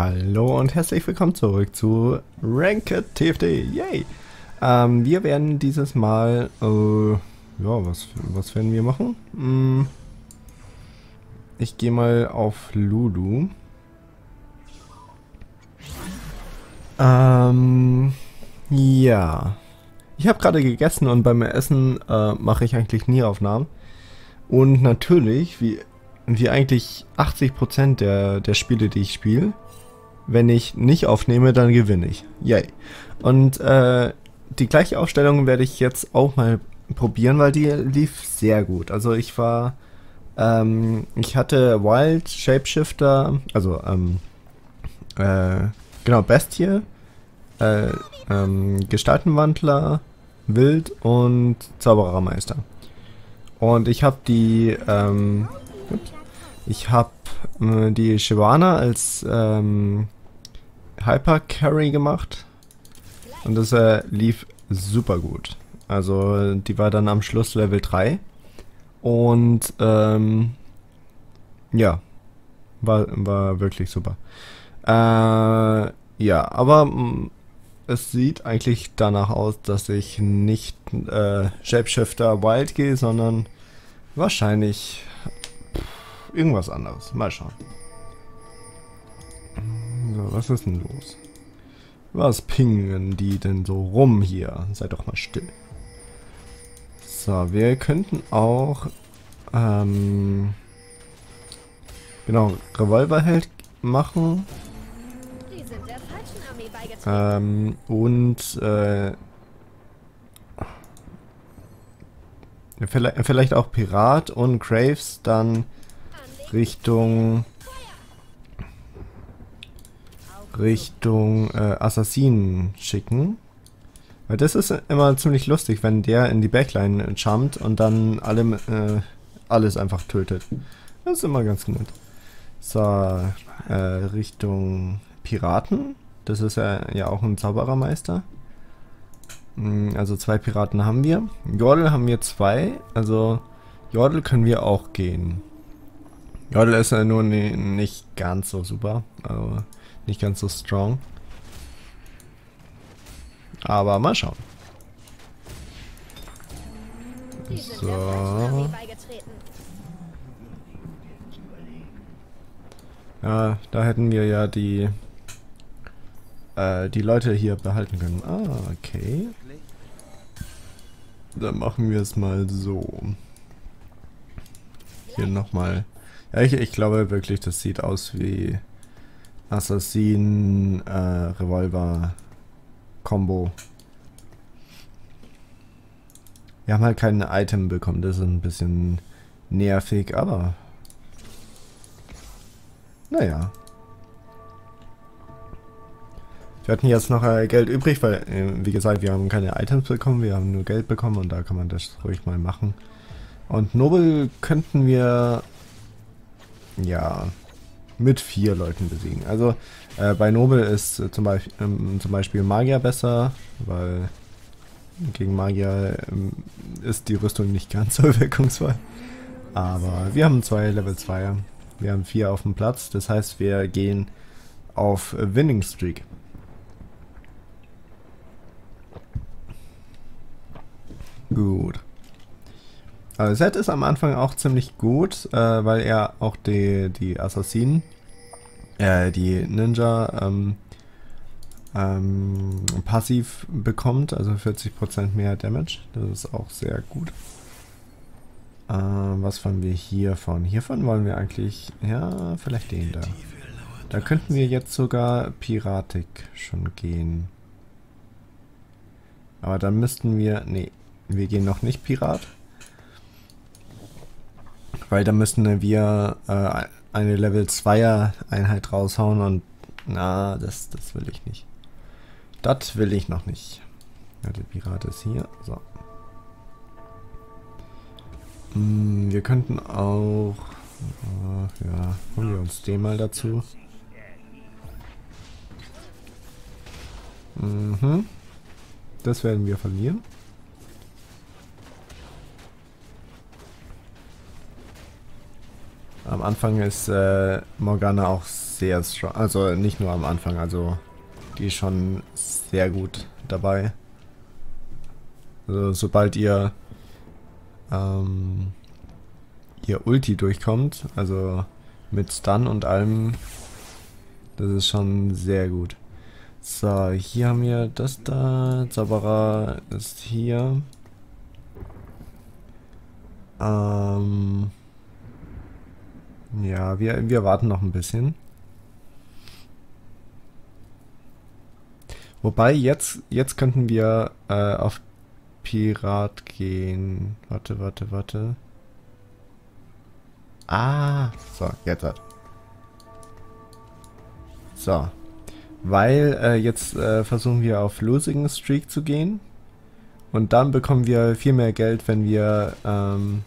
Hallo und herzlich willkommen zurück zu Ranked TFT. Yay! Ähm, wir werden dieses Mal, äh, ja, was, was werden wir machen? Hm, ich gehe mal auf Lulu. Ähm, ja. Ich habe gerade gegessen und beim Essen äh, mache ich eigentlich nie Aufnahmen. Und natürlich, wie, wie eigentlich 80% der, der Spiele, die ich spiele, wenn ich nicht aufnehme, dann gewinne ich. Yay. Und äh, die gleiche Aufstellung werde ich jetzt auch mal probieren, weil die lief sehr gut. Also ich war, ähm, ich hatte Wild, Shapeshifter, also ähm, äh, genau, Bestie, äh, ähm, Gestaltenwandler, Wild und Zauberermeister. Und ich habe die, ähm, ich habe äh, die Shivana als ähm, Hyper Carry gemacht. Und das äh, lief super gut. Also die war dann am Schluss Level 3. Und ähm, ja, war, war wirklich super. Äh, ja, aber mm, es sieht eigentlich danach aus, dass ich nicht äh, Shapeshifter Wild gehe, sondern wahrscheinlich irgendwas anderes. Mal schauen. So, was ist denn los? Was pingen die denn so rum hier? Seid doch mal still. So, wir könnten auch ähm, genau Revolverheld machen. Ähm, und äh, vielleicht, vielleicht auch Pirat und Graves dann Richtung Richtung äh, Assassinen schicken. Weil das ist immer ziemlich lustig, wenn der in die Backline jumpt und dann alle, äh, alles einfach tötet. Das ist immer ganz nett. So, äh, Richtung Piraten. Das ist ja, ja auch ein Zauberermeister. Hm, also zwei Piraten haben wir. Jordel haben wir zwei. Also Jordel können wir auch gehen. Jordel ist ja nur nicht ganz so super. Also nicht ganz so strong. Aber mal schauen. So. Ja, da hätten wir ja die äh, die Leute hier behalten können. Ah, okay. Dann machen wir es mal so. Hier nochmal. Ja, ich, ich glaube wirklich, das sieht aus wie Assassin äh, Revolver Combo. Wir haben halt kein Item bekommen, das ist ein bisschen nervig, aber naja. Wir hatten jetzt noch äh, Geld übrig, weil, äh, wie gesagt, wir haben keine Items bekommen, wir haben nur Geld bekommen und da kann man das ruhig mal machen. Und Nobel könnten wir, ja, mit vier Leuten besiegen. Also äh, bei Nobel ist äh, zum, Beispiel, ähm, zum Beispiel Magier besser, weil gegen Magier ähm, ist die Rüstung nicht ganz so wirkungsvoll. Aber wir haben zwei Level 2. Wir haben vier auf dem Platz. Das heißt, wir gehen auf Winning Streak. Gut. Zed ist am Anfang auch ziemlich gut, äh, weil er auch die, die Assassinen, äh, die Ninja ähm, ähm, passiv bekommt, also 40% mehr Damage. Das ist auch sehr gut. Äh, was wollen wir hiervon? Hiervon wollen wir eigentlich, ja, vielleicht den da. Da könnten wir jetzt sogar Piratik schon gehen. Aber dann müssten wir, nee, wir gehen noch nicht Pirat. Weil da müssten wir äh, eine Level 2er Einheit raushauen und na, das, das will ich nicht. Das will ich noch nicht. Ja, der Pirat ist hier. So. Hm, wir könnten auch... Äh, ja, holen wir uns den mal dazu. Mhm. Das werden wir verlieren. Am Anfang ist äh, Morgana auch sehr strong. Also nicht nur am Anfang, also die ist schon sehr gut dabei. Also sobald ihr ähm, ihr Ulti durchkommt, also mit Stun und allem, das ist schon sehr gut. So, hier haben wir das da. Zauberer ist hier. Ähm ja, wir, wir warten noch ein bisschen. Wobei, jetzt, jetzt könnten wir äh, auf Pirat gehen. Warte, warte, warte. Ah, so, jetzt hat. So. Weil äh, jetzt äh, versuchen wir auf Losing Streak zu gehen. Und dann bekommen wir viel mehr Geld, wenn wir, ähm,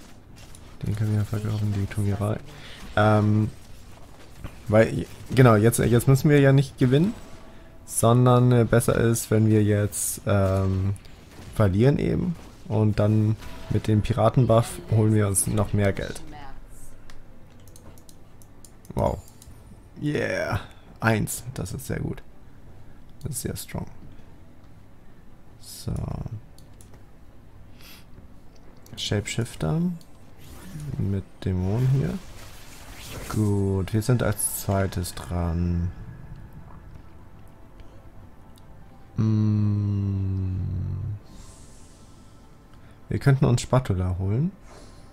den können wir verkaufen, die tun wir rein. Ähm, weil, genau, jetzt, jetzt müssen wir ja nicht gewinnen, sondern äh, besser ist, wenn wir jetzt ähm, verlieren eben und dann mit dem Piratenbuff holen wir uns noch mehr Geld. Wow. Yeah. Eins, das ist sehr gut. Das ist sehr strong. So. Shapeshifter. Mit Dämon hier. Gut, wir sind als zweites dran. Mm. Wir könnten uns Spatula holen.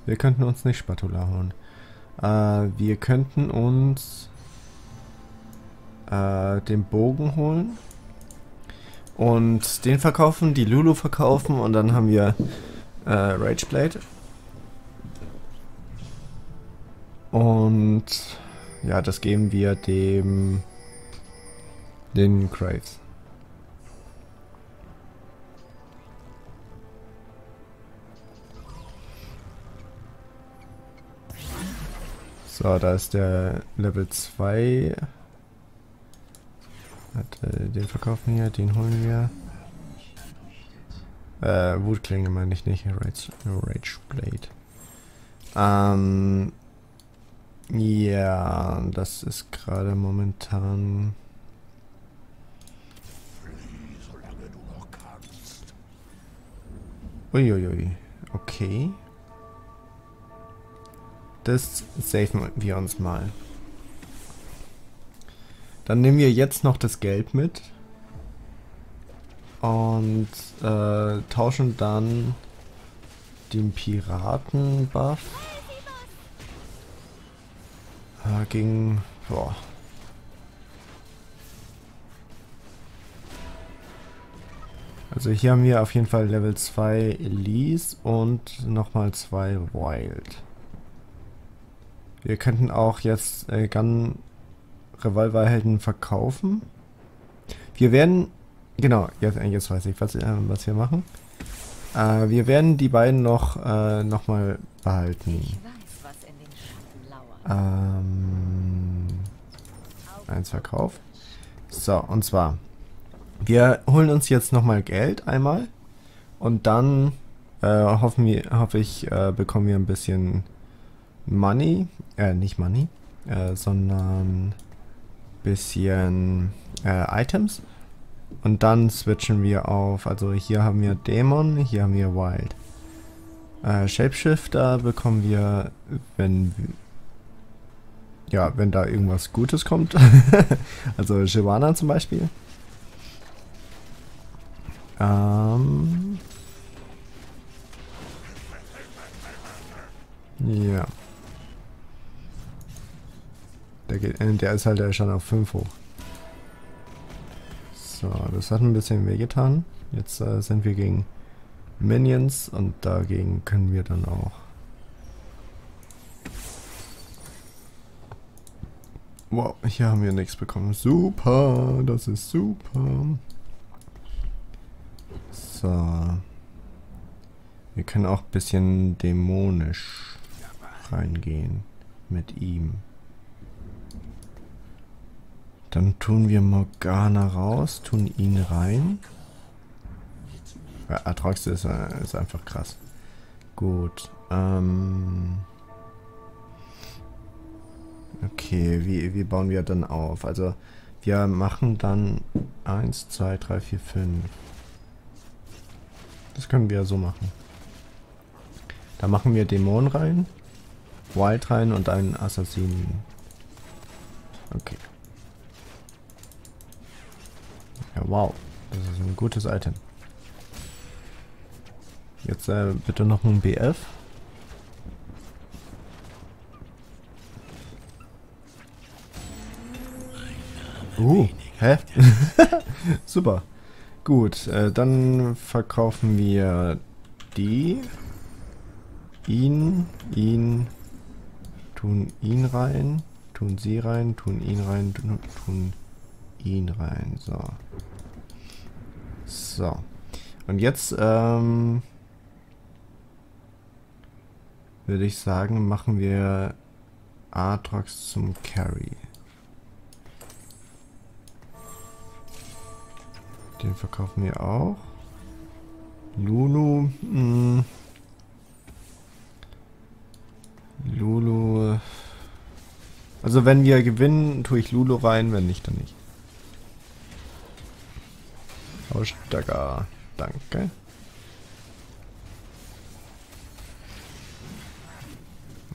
Wir könnten uns nicht Spatula holen. Äh, wir könnten uns äh, den Bogen holen. Und den verkaufen, die Lulu verkaufen und dann haben wir äh, Rageblade. Und ja, das geben wir dem den Craves. So, da ist der Level 2. Äh, den verkaufen wir, den holen wir. Äh, Wutklinge meine ich nicht, Rage, Rage Blade. Ähm, ja, das ist gerade momentan... Uiuiui, okay. Das safen wir uns mal. Dann nehmen wir jetzt noch das Geld mit. Und äh, tauschen dann den Piraten-Buff äh, gegen... Boah. Also hier haben wir auf jeden Fall Level 2 Elise und nochmal 2 Wild. Wir könnten auch jetzt äh, Gun Revolverhelden verkaufen. Wir werden... Genau, jetzt, äh, jetzt weiß ich, was, äh, was wir machen. Äh, wir werden die beiden noch, äh, noch mal behalten. Ähm, eins verkauft. So, und zwar, wir holen uns jetzt nochmal Geld einmal und dann äh, hoffen wir, hoffe ich, äh, bekommen wir ein bisschen Money, äh, nicht Money, äh, sondern bisschen äh, Items. Und dann switchen wir auf, also hier haben wir Dämon, hier haben wir Wild. Äh, Shapeshifter bekommen wir, wenn ja, wenn da irgendwas Gutes kommt. also Giovanna zum Beispiel. Ähm ja. Der, geht, äh, der ist halt schon auf 5 hoch. So, das hat ein bisschen wehgetan. Jetzt äh, sind wir gegen Minions und dagegen können wir dann auch. Wow, hier haben wir nichts bekommen. Super, das ist super. So. Wir können auch ein bisschen dämonisch reingehen mit ihm. Dann tun wir Morgana raus, tun ihn rein. Ja, ist, äh, ist einfach krass. Gut. Ähm Okay, wie, wie bauen wir dann auf? Also, wir machen dann 1, 2, 3, 4, 5. Das können wir so machen. Da machen wir Dämon rein, Wild rein und einen Assassinen. Okay. Ja, wow. Das ist ein gutes Item. Jetzt äh, bitte noch ein BF. Uh, hä? Super. Gut, äh, dann verkaufen wir die. Ihn, ihn, tun ihn rein, tun sie rein, tun ihn rein, tun, tun ihn rein. So. So. Und jetzt, ähm, würde ich sagen, machen wir Atrox zum Carry. Den verkaufen wir auch. Lulu. Mh. Hm. Lulu. Also wenn wir gewinnen, tue ich Lulu rein, wenn nicht, dann nicht. Aussteiger. Danke.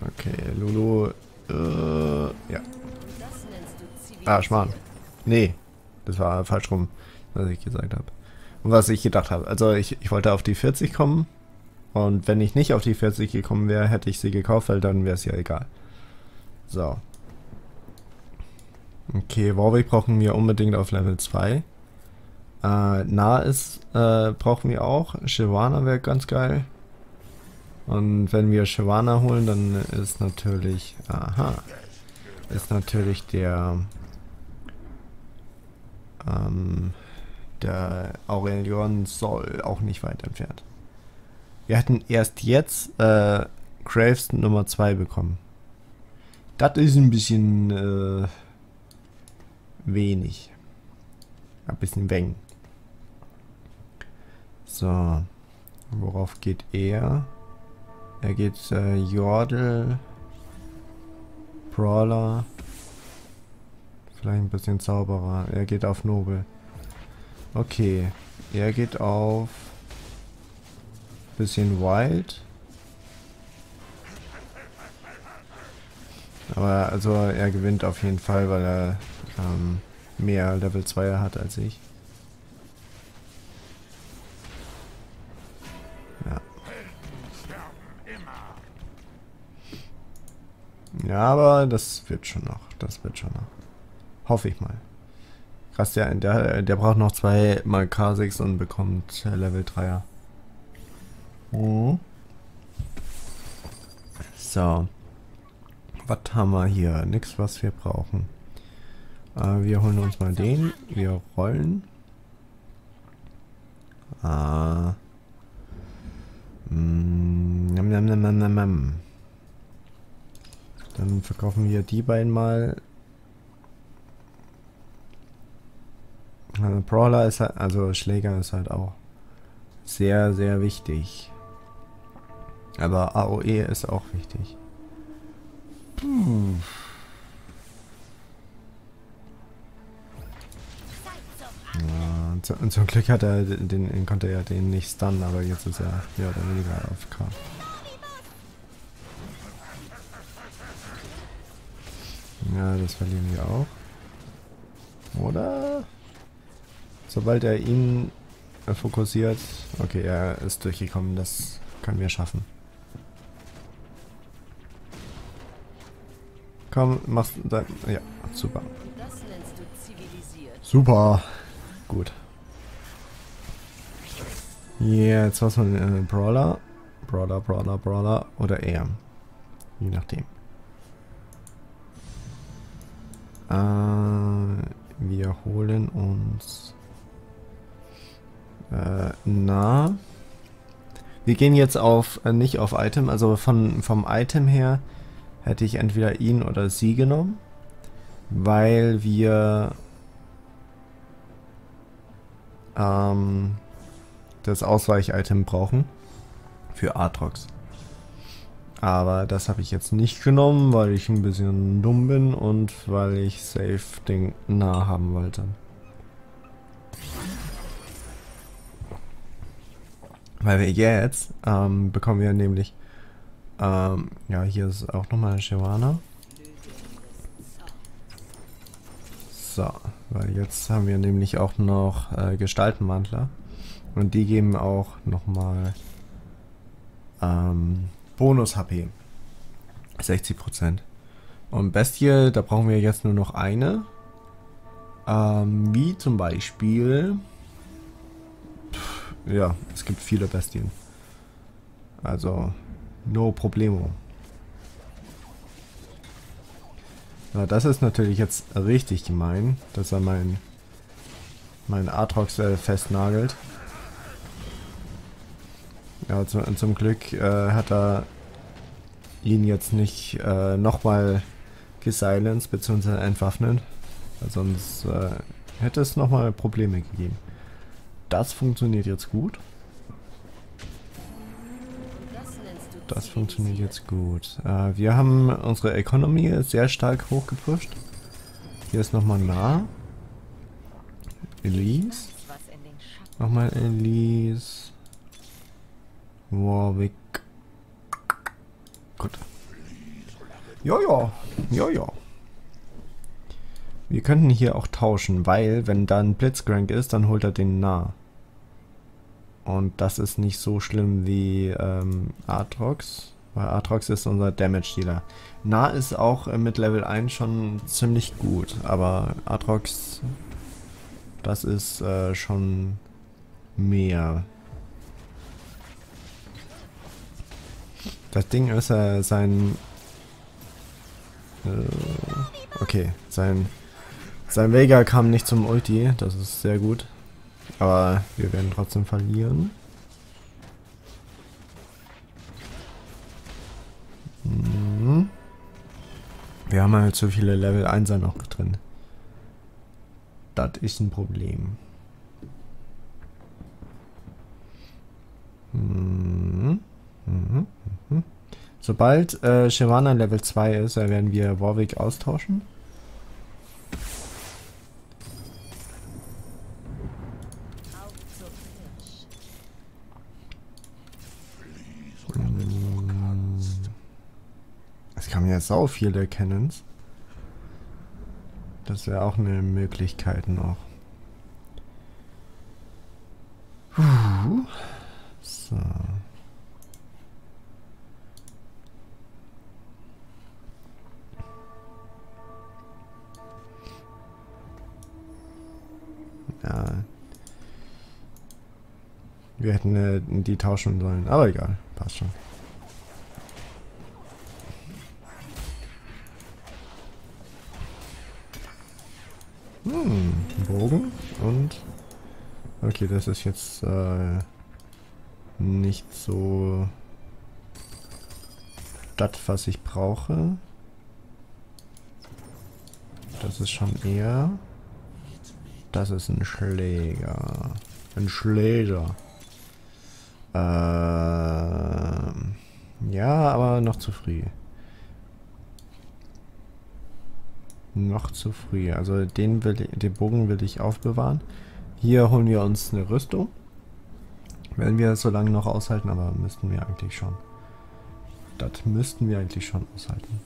Okay, Lulu. Äh, ja. Ah, Schmarrn. Nee, das war falsch rum was ich gesagt habe. Und was ich gedacht habe. Also ich, ich wollte auf die 40 kommen. Und wenn ich nicht auf die 40 gekommen wäre, hätte ich sie gekauft, weil dann wäre es ja egal. So. Okay, Warwick brauchen wir unbedingt auf Level 2. Äh, nah ist, äh, brauchen wir auch. Shyvana wäre ganz geil. Und wenn wir Shyvana holen, dann ist natürlich, aha, ist natürlich der, ähm, der Aurelion Sol auch nicht weit entfernt. Wir hatten erst jetzt äh, Graves Nummer 2 bekommen. Das ist ein bisschen äh, wenig. Ein bisschen weng. So. Worauf geht er? Er geht äh, Jordel, Brawler, vielleicht ein bisschen Zauberer. Er geht auf Nobel. Okay. Er geht auf bisschen Wild. Aber also er gewinnt auf jeden Fall, weil er ähm, mehr Level 2 hat als ich. Ja. Ja, aber das wird schon noch. Das wird schon noch. Hoffe ich mal. Krass, der, der, der braucht noch zwei mal K6 und bekommt Level 3er. Mhm. So. Was haben wir hier? Nix, was wir brauchen. Äh, wir holen uns mal den. Wir rollen. Ah. Mm, nam, nam, nam, nam, nam. Dann verkaufen wir die beiden mal. Also Brawler ist halt, also Schläger ist halt auch sehr, sehr wichtig. Aber AOE ist auch wichtig. Puh. Ja, zu, und zum Glück hat er den, konnte er den nicht stunnen, aber jetzt ist er mehr oder weniger auf K. Ja, das verlieren wir auch. Oder? Sobald er ihn fokussiert. Okay, er ist durchgekommen. Das können wir schaffen. Komm, machst dann. Ja, super. Super. Gut. Jetzt was von äh, Brawler. Brawler, Brawler, Brawler oder er. Je nachdem. Äh, wir holen uns äh, na. Wir gehen jetzt auf, äh, nicht auf Item, also von, vom Item her hätte ich entweder ihn oder sie genommen, weil wir ähm, das Ausweich-Item brauchen für Atrox. Aber das habe ich jetzt nicht genommen, weil ich ein bisschen dumm bin und weil ich safe den nah haben wollte. Weil wir jetzt ähm, bekommen wir nämlich, ähm, ja, hier ist auch nochmal eine Shyvana. So, weil jetzt haben wir nämlich auch noch äh, Gestaltenmantler. Und die geben auch nochmal ähm, Bonus-HP. 60%. Und Bestie, da brauchen wir jetzt nur noch eine. Ähm, wie zum Beispiel... Ja, es gibt viele Bestien. Also, no problemo. Na, das ist natürlich jetzt richtig gemein, dass er mein, mein Atrox äh, festnagelt. Ja, zu, zum Glück äh, hat er ihn jetzt nicht äh, nochmal gesilenced bzw. entwaffnet. Sonst äh, hätte es nochmal Probleme gegeben. Das funktioniert jetzt gut. Das funktioniert jetzt gut. Äh, wir haben unsere Economy sehr stark hochgepusht. Hier ist nochmal nah. Elise. Nochmal Elise. Warwick. Gut. Ja, ja. Wir könnten hier auch tauschen, weil wenn da ein Blitzcrank ist, dann holt er den nah. Und das ist nicht so schlimm wie ähm, Atrox. Weil Atrox ist unser Damage Dealer. Nah ist auch mit Level 1 schon ziemlich gut. Aber Atrox, das ist äh, schon mehr. Das Ding ist, äh, sein... Äh, okay, sein... Sein Vega kam nicht zum Ulti, das ist sehr gut. Aber wir werden trotzdem verlieren. Mhm. Wir haben halt zu viele Level 1er noch drin. Das ist ein Problem. Mhm. Mhm. Mhm. Sobald äh, Shyvana Level 2 ist, werden wir Warwick austauschen. Sau viele Cannons. Das wäre auch eine Möglichkeit noch. So. Ja. Wir hätten äh, die tauschen sollen, aber egal, passt schon. Hm, Bogen und... Okay, das ist jetzt äh, nicht so das, was ich brauche. Das ist schon eher... Das ist ein Schläger. Ein Schläger. Ähm, ja, aber noch zu früh. Noch zu früh. Also den, will, den Bogen will ich aufbewahren. Hier holen wir uns eine Rüstung. Werden wir so lange noch aushalten, aber müssten wir eigentlich schon. Das müssten wir eigentlich schon aushalten.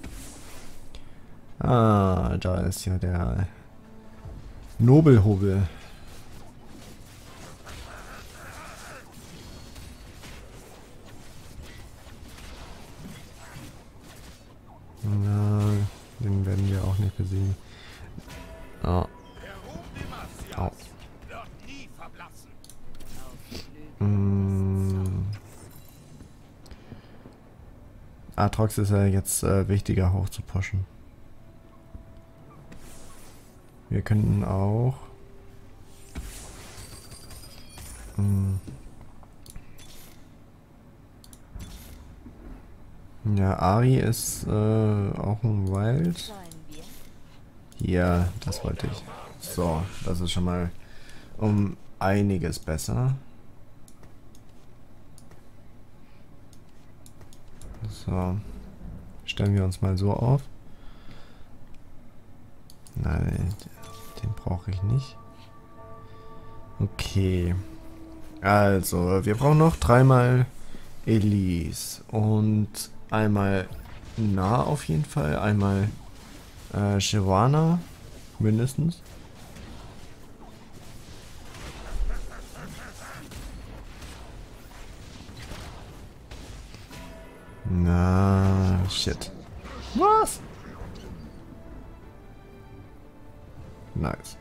Ah, da ist ja der Nobelhobel. Den werden auch nicht besiegen. Oh. Oh. Mm. Atrox ist ja jetzt äh, wichtiger hoch zu pushen. Wir könnten auch... Mm. Ja, Ari ist äh, auch ein Wild. Ja, das wollte ich. So, das ist schon mal um einiges besser. So. stellen wir uns mal so auf. Nein, den brauche ich nicht. Okay. Also, wir brauchen noch dreimal Elise. Und einmal Na auf jeden Fall. Einmal äh, Shyvana. Mindestens. Na, shit. Was? Nice.